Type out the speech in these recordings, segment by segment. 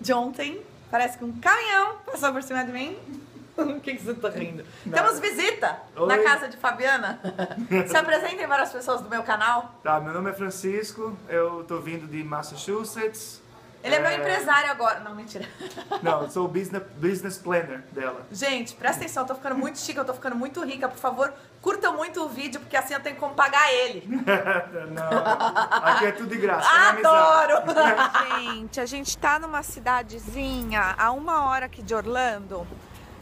de ontem. Parece que um caminhão passou por cima de mim. O que, que você tá rindo? Nada. Temos visita Oi. na casa de Fabiana. Se apresentem para as pessoas do meu canal. Tá, meu nome é Francisco, eu tô vindo de Massachusetts. Ele é, meu empresário agora. Não, mentira. Não, eu sou o business, business planner dela. Gente, presta atenção, eu tô ficando muito chique, eu tô ficando muito rica. Por favor, curtam muito o vídeo, porque assim eu tenho como pagar ele. Não, aqui é tudo de graça, é amizade. Adoro! gente, a gente tá numa cidadezinha a uma hora aqui de Orlando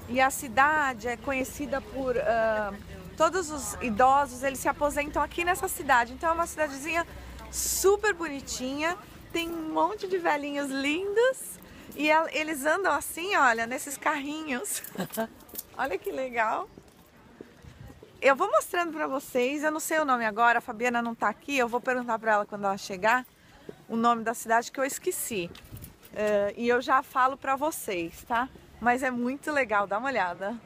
e a cidade é conhecida por ah, todos os idosos, eles se aposentam aqui nessa cidade. Então é uma cidadezinha super bonitinha, tem um monte de velhinhos lindos e el- eles andam assim, olha, nesses carrinhos. olha que legal. Eu vou mostrando pra vocês, eu não sei o nome agora, a Fabiana não tá aqui, eu vou perguntar pra ela quando ela chegar o nome da cidade que eu esqueci. Eh, e eu já falo pra vocês, tá? Mas é muito legal, dá uma olhada.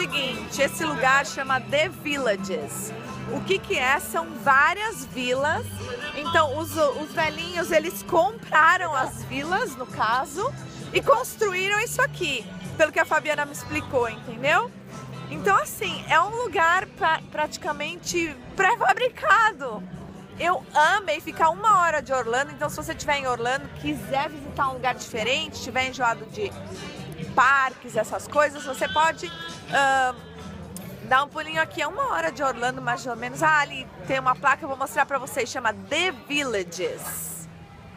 Seguinte, esse lugar chama The Villages. O que que é? São várias vilas. Então, os, os velhinhos, eles compraram as vilas, no caso, e construíram isso aqui, pelo que a Fabiana me explicou, entendeu? Então, assim, é um lugar pra- praticamente pré-fabricado. Eu amei ficar uma hora de Orlando, então se você estiver em Orlando, quiser visitar um lugar diferente, estiver enjoado de parques, essas coisas, você pode ah, dar um pulinho aqui. É uma hora de Orlando, mais ou menos. Ah, ali tem uma placa, eu vou mostrar pra vocês, chama The Villages.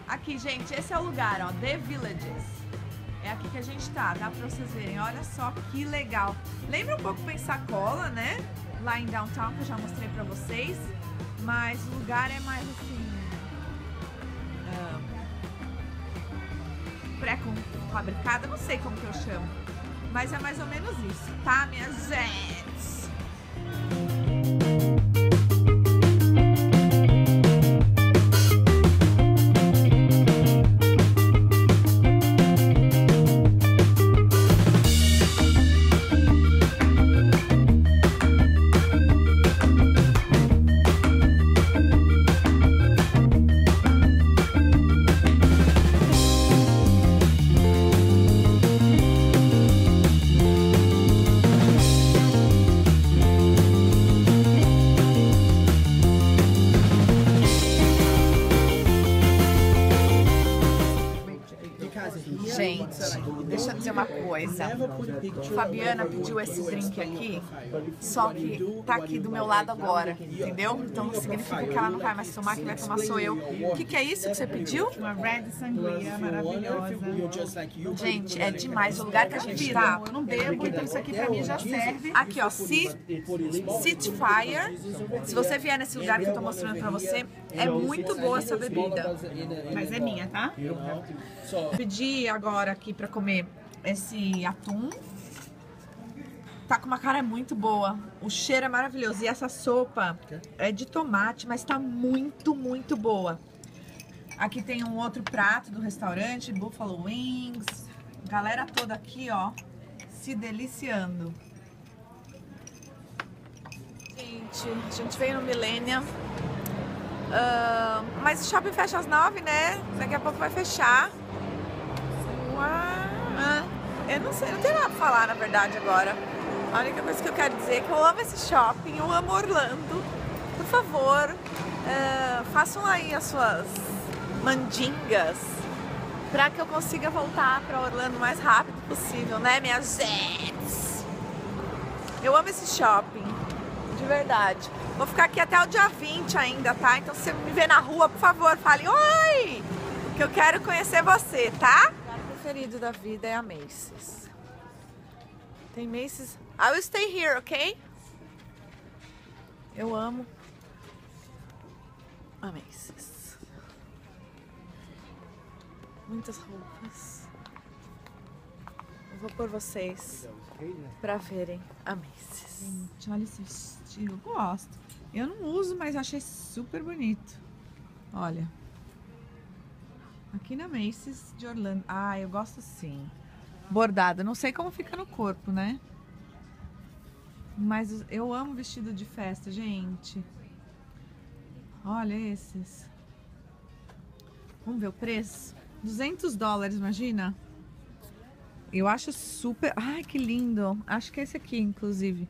Aqui, gente, esse é o lugar, ó, The Villages. É aqui que a gente tá, dá pra vocês verem. Olha só que legal. Lembra um pouco Pensacola, né? Lá em Downtown, que eu já mostrei pra vocês. Mas o lugar é mais assim. ah, pré-fabricada, não sei como que eu chamo. Mas é mais ou menos isso, tá, gentes? Gente, Fabiana pediu esse drink aqui, só que tá aqui do meu lado agora, entendeu? Então significa que ela não vai mais tomar, quem vai tomar sou eu. O que, que é isso que você pediu? Uma red sangria maravilhosa. Gente, é demais o lugar que a gente tá. Eu não bebo, então isso aqui pra mim já serve. Aqui, ó, Sit, Sit Fire. Se você vier nesse lugar que eu tô mostrando pra você, é muito boa essa bebida. Mas é minha, tá? Pedi agora aqui pra comer esse atum. Tá com uma cara muito boa. O cheiro é maravilhoso. E essa sopa é de tomate, mas tá muito, muito boa. Aqui tem um outro prato do restaurante, Buffalo Wings. Galera toda aqui, ó, se deliciando. Gente, a gente veio no Millennium. Ah, mas o shopping fecha às nove, né? Daqui a pouco vai fechar. Eu não sei, não tenho nada pra falar na verdade agora. A única coisa que eu quero dizer é que eu amo esse shopping, eu amo Orlando. Por favor, eh, façam aí as suas mandingas para que eu consiga voltar para Orlando o mais rápido possível, né, minha gente? Eu amo esse shopping, de verdade. Vou ficar aqui até o dia 20 ainda, tá? Então se você me ver na rua, por favor, fale oi! Que eu quero conhecer você, tá? Preferido da vida é a Macy's. Tem Macy's. I will stay here, ok? Eu amo a Macy's. Muitas roupas. vou pôr vocês pra verem a Macy's. Gente, olha esse vestido. Eu gosto. Eu não uso, mas achei super bonito. Olha. Aqui na Macy's de Orlando. Ah, eu gosto sim. Bordado. Não sei como fica no corpo, né? Mas eu amo vestido de festa, gente. Olha esses. Vamos ver o preço? 200 dólares, imagina? Eu acho super... Ai, que lindo. Acho que é esse aqui, inclusive.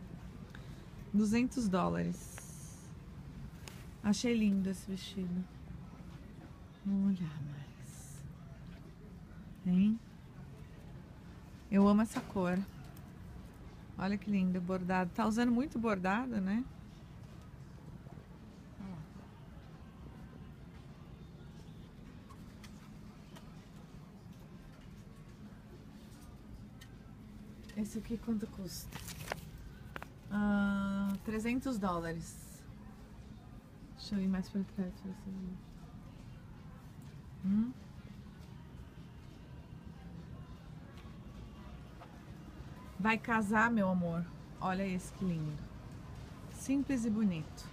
200 dólares. Achei lindo esse vestido. Vamos olhar mais. Hein? Eu amo essa cor. Olha que lindo, bordado. Tá usando muito bordado, né? Esse aqui quanto custa? Ah, 300 dólares. Deixa eu ir mais pra trás pra você ver. Hum? Vai casar, meu amor. Olha esse que lindo. Simples e bonito.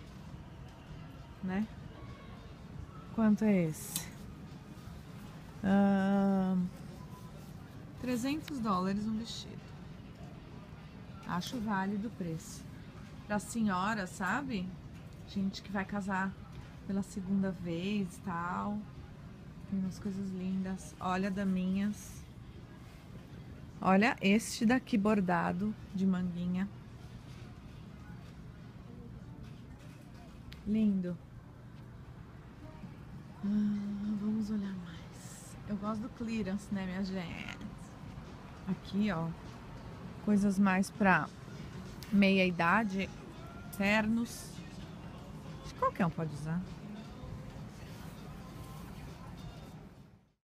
Né? Quanto é esse? Ah, 300 dólares um vestido. Acho válido o preço. Pra senhora, sabe? Gente que vai casar pela segunda vez e tal. Tem umas coisas lindas. Olha, daminhas. Olha este daqui bordado de manguinha. Lindo. Ah, vamos olhar mais. Eu gosto do clearance, né, minha gente? Aqui, ó. Coisas mais pra meia idade. Ternos. Qualquer um pode usar.